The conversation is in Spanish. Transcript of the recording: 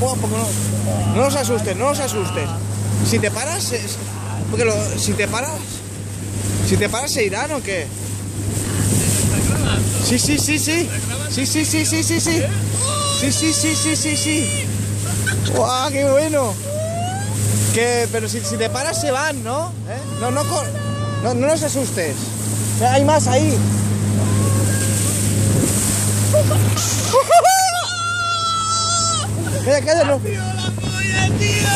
No, no os asustes, no os asustes. Si te paras, es- porque lo- si te paras, si te paras se irán o qué? Sí, sí, sí, sí. Sí, sí, sí, sí, sí, sí. Sí, sí, sí, sí, sí, sí. ¡Guau, qué bueno! Que, pero si, si te paras se van, ¿no? ¿Eh? No, no, no, no nos asustes. Hay más ahí. Calla, calla, no.